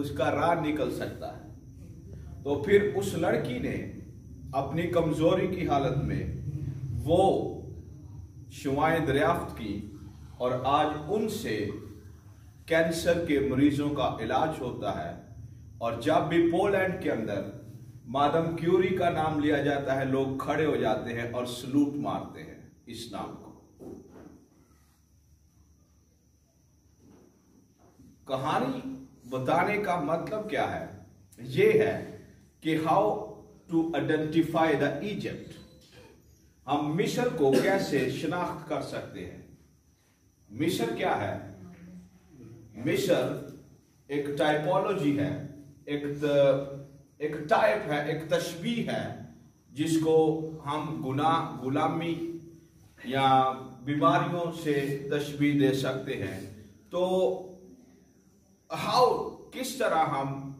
اس کا راہ نکل سکتا ہے۔ تو پھر اس لڑکی نے اپنی کمزوری کی حالت میں وہ شوائیں دریافت کی اور آج ان سے کینسر کے مریضوں کا علاج ہوتا ہے اور جب بھی پولینڈ کے اندر مادم کیوری کا نام لیا جاتا ہے، لوگ کھڑے ہو جاتے ہیں اور سلوٹ مارتے ہیں اس نام کو۔ کہانی بتانے کا مطلب کیا ہے؟ یہ ہے کہ how to identify the Egypt ہم مصر کو کیسے شناخت کر سکتے ہیں؟ مصر کیا ہے؟ مصر ایک ٹائپولوجی ہے، ایک ایک ٹائپ ہے، ایک تشبیح ہے، جس کو ہم گناہ غلامی یا بیماریوں سے تشبیح دے سکتے ہیں۔ تو ہاؤ کس طرح ہم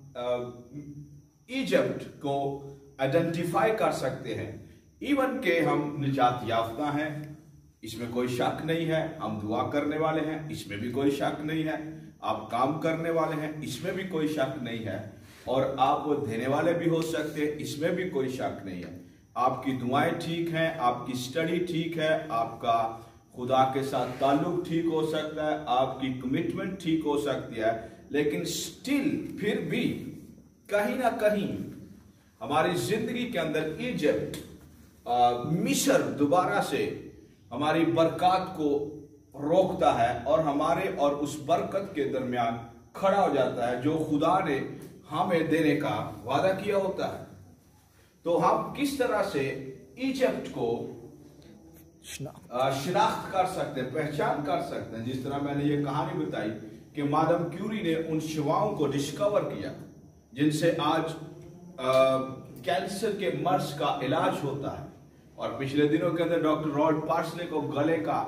ایجپٹ کو آئیڈینٹیفائی کر سکتے ہیں؟ ایون کہ ہم نجات یافتہ ہیں، اس میں کوئی شک نہیں ہے، ہم دعا کرنے والے ہیں، اس میں بھی کوئی شک نہیں ہے۔ آپ کام کرنے والے ہیں، اس میں بھی کوئی شک نہیں ہے۔ اور آپ وہ دینے والے بھی ہو سکتے ہیں، اس میں بھی کوئی شک نہیں ہے۔ آپ کی دعائیں ٹھیک ہیں، آپ کی سٹڈی ٹھیک ہے، آپ کا خدا کے ساتھ تعلق ٹھیک ہو سکتا ہے، آپ کی کمٹمنٹ ٹھیک ہو سکتی ہے۔ لیکن سٹل پھر بھی کہیں نہ کہیں ہماری زندگی کے اندر ایجپٹ مصر دوبارہ سے ہماری برکات کو روکتا ہے اور ہمارے اور اس برکت کے درمیان کھڑا ہو جاتا ہے جو خدا نے ہمیں دینے کا وعدہ کیا ہوتا ہے۔ تو ہم کس طرح سے ایجپٹ کو شناخت کر سکتے ہیں، پہچان کر سکتے ہیں؟ جس طرح میں نے یہ کہانی بتائی کہ مادم کیوری نے ان شواؤں کو ڈسکور کیا، جن سے آج کینسر کے مرض کا علاج ہوتا ہے۔ اور پچھلے دنوں کے اندر ڈاکٹر رالڈ پارسلے کو گلے کا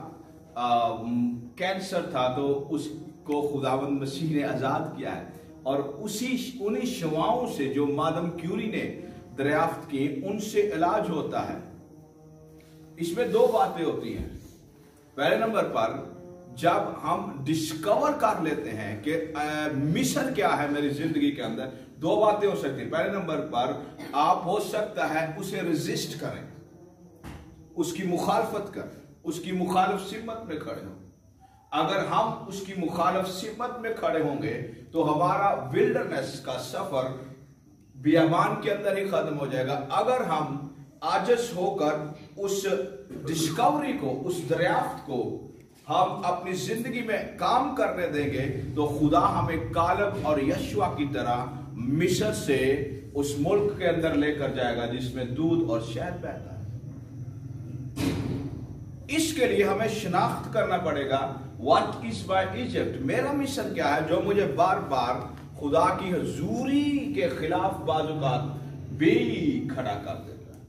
کینسر تھا تو اس کو خداوند مسیح نے آزاد کیا ہے۔ اور اسی، انہی شواؤں سے جو مادم کیوری نے دریافت کی، ان سے علاج ہوتا ہے۔ اس میں دو باتیں ہوتی ہیں۔ پہلے نمبر پر جب ہم ڈسکور کر لیتے ہیں کہ مشن کیا ہے میری زندگی کے اندر، دو باتیں ہو سکتی ہیں۔ پہلے نمبر پر، آپ ہو سکتا ہے اسے ریزسٹ کریں، اس کی مخالفت کریں، اس کی مخالف سمت میں کھڑے ہوں۔ اگر ہم اس کی مخالف سمت میں کھڑے ہوں گے، تو ہمارا ولڈرنس کا سفر بیابان کے اندر ہی ختم ہو جائے گا۔ اگر ہم آجس ہو کر اس ڈسکوری کو، اس دریافت کو ہم اپنی زندگی میں کام کرنے دیں گے تو خدا ہمیں کالب اور یشوا کی طرح مصر سے اس ملک کے اندر لے کر جائے گا جس میں دودھ اور شہد بہتا ہے۔ اس کے لیے ہمیں شناخت کرنا پڑے گا واٹ از بائی ایجپٹ میرا مشن کیا ہے جو مجھے بار بار خدا کی حضوری کے خلاف بازوقات بے کھڑا کر دیتا ہے۔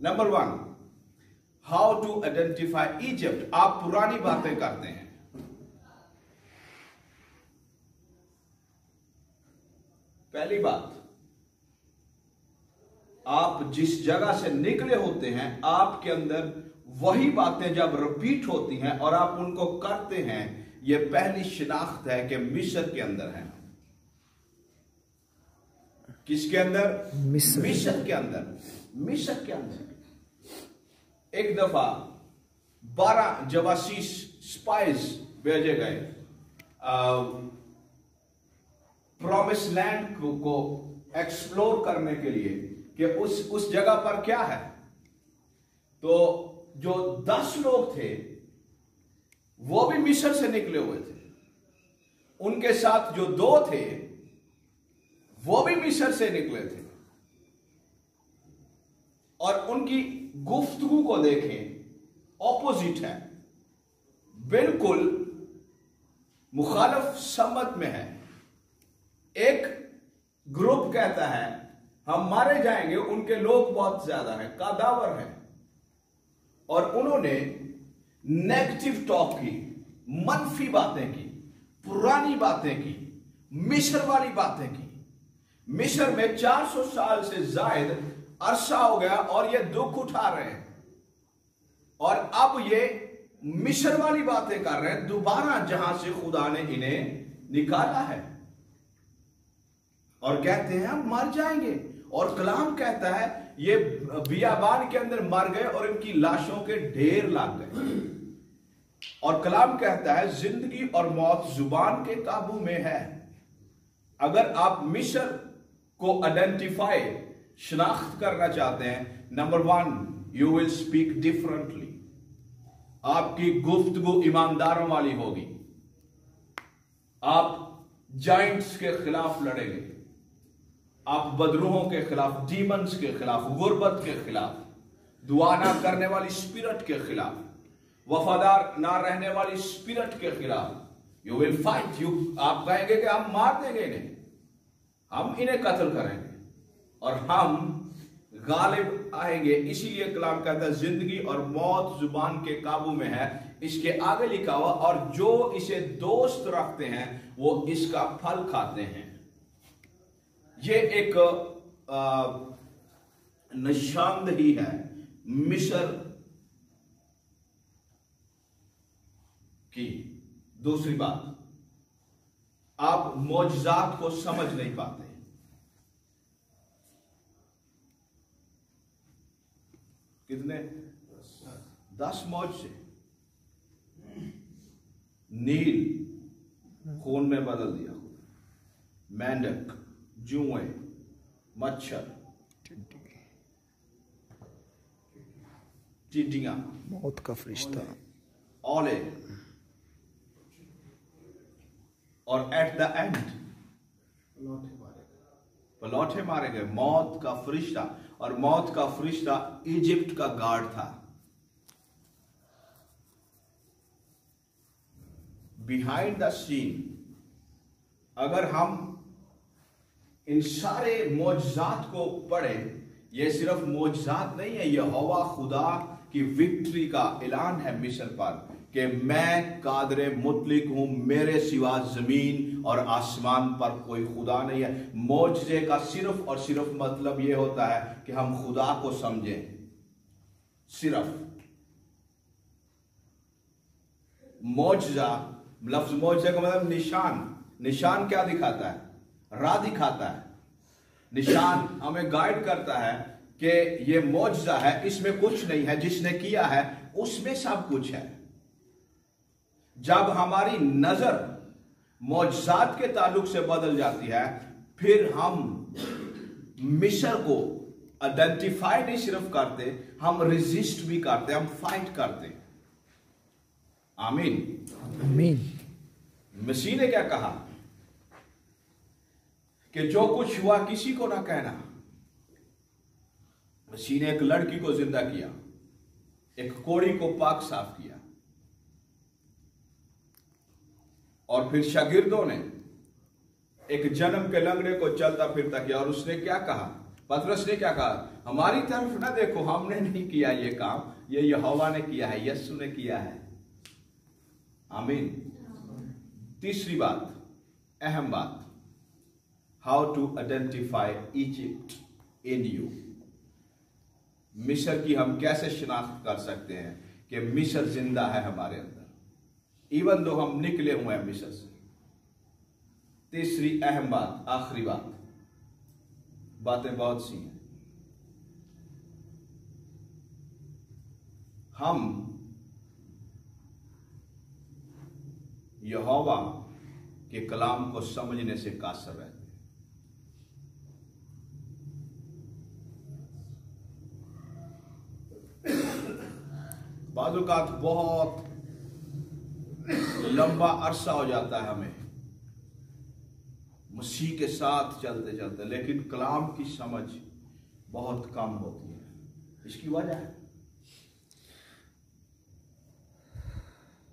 Number one how to identify Egypt آپ پرانی باتیں کرتے ہیں. پہلی بات. آپ جس جگہ سے نکلے ہوتے ہیں آپ کے اندر وہی باتیں جب رپیٹ ہوتی ہیں اور آپ ان کو کرتے ہیں یہ پہلی شناخت ہے کہ مصر کے اندر ہے کس کے اندر؟ مصر کے اندر. مصر کے اندر. ایک دفعہ بارہ جواسیس سپائز بھیجے گئے۔ پرومس لینڈ کو ایکسپلور کرنے کے لیے کہ اس اس جگہ پر کیا ہے۔ تو جو دس لوگ تھے، وہ بھی مصر سے نکلے ہوئے تھے۔ ان کے ساتھ جو دو تھے، وہ بھی مصر سے نکلے تھے۔ اور ان کی گفتگو کو دیکھیں اپوزٹ ہے۔ بالکل مخالف سمت میں ہے۔ ایک گروپ کہتا ہے، ہم مارے جائیں گے، ان کے لوگ بہت زیادہ ہیں، کاداور ہیں۔ اور انہوں نے نیگٹو ٹاک کی، منفی باتیں کی، پرانی باتیں کی، مصر والی باتیں کی۔ مصر میں چار سو سال سے زائد عرصہ ہو گیا اور یہ دکھ اٹھا رہے ہیں۔ اور اب یہ مصر والی باتیں کر رہے ہیں۔ دوبارہ جہاں سے خدا نے انہیں نکالا ہے۔ اور کہتے ہیں ہم مر جائیں گے۔ اور کلام کہتا ہے یہ بیابان کے اندر مر گئے اور ان کی لاشوں کے ڈھیر لگ گئے۔ اور کلام کہتا ہے زندگی اور موت زبان کے قابو میں ہے۔ اگر آپ مصر کو آئیڈینٹیفائی شناخت کرنا چاہتے ہیں. Number one you will speak differently آپ کی گفتگو ایمانداروں والی ہوگی. آپ جائنٹس کے خلاف لڑیں گے. آپ بدروہوں کے خلاف ڈیمنز کے خلاف، غربت کے خلاف، دعا نہ کرنے والی اسپرٹ کے خلاف، وفادار نہ رہنے والی اسپرٹ کے خلاف. یو ول فائٹ یو آپ کہیں گے کہ ہم مار دیں گے انہیں. ہم انہیں قتل کریں گے. اور ہم غالب آئیں گے، اسی لیے کلام کہتا ہے زندگی اور موت زبان کے قابو میں ہے۔ اس کے آگے لکھا ہوا، اور جو اسے دوست رکھتے ہیں، وہ اس کا پھل کھاتے ہیں۔ یہ ایک نشاندہی ہے۔ مصر کی۔ دوسری بات، آپ موجزات کو سمجھ نہیں پاتے۔ کتنے؟ دس موج سے۔ نیل خون میں بدل دیا مینڈک جوئیں مچھر۔ چیٹیاں موت کا فرشتہ۔ اولے۔ اور ایٹ دا اینڈ۔ پلوٹے مارے گئے۔ موت کا فرشتہ اور موت کا فرشتہ ایجپٹ کا گارڈ تھا۔ بیہائنڈ دا سین اگر ہم ان سارے موجزات کو پڑھیں، یہ صرف موجزات نہیں ہے یہ ہوا خدا کی وکٹری کا اعلان ہے مصر پر۔ کہ میں قادر مطلق ہوں، میرے سوا زمین اور آسمان پر کوئی خدا نہیں ہے۔ موجزے کا صرف اور صرف مطلب یہ ہوتا ہے کہ ہم خدا کو سمجھیں۔ صرف۔ موجزہ لفظ موجزے کا مطلب نشان۔ نشان کیا دکھاتا ہے؟ راہ دکھاتا ہے۔ نشان ہمیں گائیڈ کرتا ہے کہ یہ موجزہ ہے، اس میں کچھ نہیں ہے، جس نے کیا ہے، اس میں سب کچھ ہے۔ جب ہماری نظر معجزات کے تعلق سے بدل جاتی ہے پھر ہم مصر کو آئیڈینٹیفائی نہیں صرف کرتے ہم ریزسٹ بھی کرتے ہم فائٹ کرتے۔ آمین۔ آمین۔ مسیح نے کیا کہا؟ کہ جو کچھ ہوا کسی کو نہ کہنا۔ مسیح نے ایک لڑکی کو زندہ کیا ایک کوڑی کو پاک صاف کیا۔ اور پھر شاگردوں نے ایک جنم کے لنگڑے کو چلتا پھرتا کیا اور اس نے کیا کہا؟ پترس نے کیا کہا؟ ہماری طرف نہ دیکھو، ہم نے نہیں کیا یہ کام، یہ یہوہ نے کیا ہے، یسو نے کیا ہے۔ آمین۔ تیسری بات، اہم بات how to identify Egypt in you مصر کی ہم کیسے شناخت کر سکتے ہیں کہ مصر زندہ ہے ہمارے اندر؟ ایون دو ہم نکلے ہوئے ہیں سے۔ تیسری اہم بات، آخری بات۔ باتیں بہت سی ہیں۔ ہم یہوہ کے کلام کو سمجھنے سے قاصر رہتے ہیں۔ بعض اوقات بہت لمبا عرصہ ہو جاتا ہے ہمیں۔ مسیح کے ساتھ چلتے چلتے، لیکن کلام کی سمجھ بہت کم ہوتی ہے۔ اس کی وجہ ہے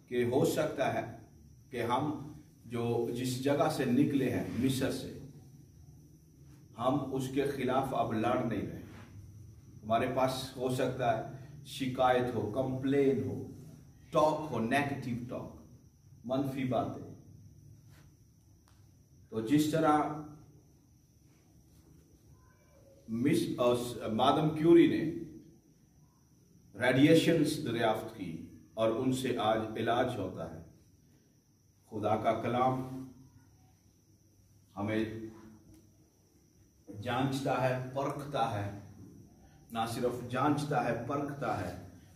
کہ ہو سکتا ہے کہ ہم جو جس جگہ سے نکلے ہیں، مصر سے، ہم اس کے خلاف اب لڑ نہیں رہے۔ ہمارے پاس ہو سکتا ہے شکایت ہو، کمپلین ہو، ٹاک ہو نیگیٹو ٹاک۔ منفی باتیں۔ تو جس طرح مس مادم کیوری نے ریڈیشنز دریافت کی اور ان سے آج علاج ہوتا ہے، خدا کا کلام ہمیں جانچتا ہے، پرکھتا ہے۔ نہ صرف جانچتا ہے، پرکھتا ہے،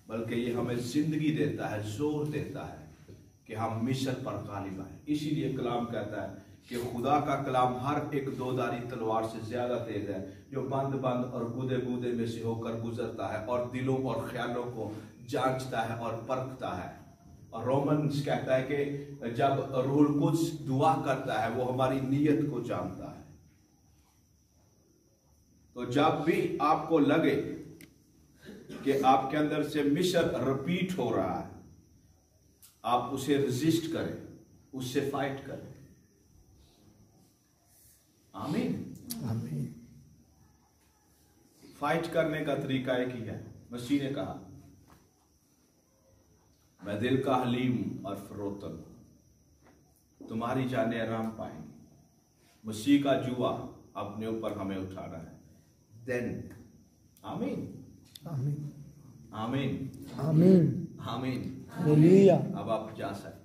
بلکہ یہ ہمیں زندگی دیتا ہے، زور دیتا ہے۔ کہ ہم مصر پر غالب ہیں۔ اسی لیے کلام کہتا ہے کہ خدا کا کلام ہر ایک دو داری تلوار سے زیادہ تیز ہے، جو بند بند اور گودے گودے میں سے ہو کر گزرتا ہے اور دلوں اور خیالوں کو جانچتا ہے اور پرکھتا ہے۔ اور رومنس کہتا ہے کہ جب رول کچھ دعا کرتا ہے، وہ ہماری نیت کو جانتا ہے۔ تو جب بھی آپ کو لگے کہ آپ کے اندر سے مشر رپیٹ ہو رہا ہے آپ اسے رزسٹ کریں اس سے فائٹ کریں۔ آمین۔ آمین۔ فائٹ کرنے کا طریقہ ایک ہی ہے۔ مسیح نے کہا میں دل کا حلیم اور فروتن ہوں۔ تمہاری جانیں آرام پائیں گی۔ مسیح کا جوا اپنے اوپر ہمیں اٹھانا ہے۔ دین آمین۔ آمین۔ آمین۔ آمین۔ آمین۔ اب آپ جا سکتے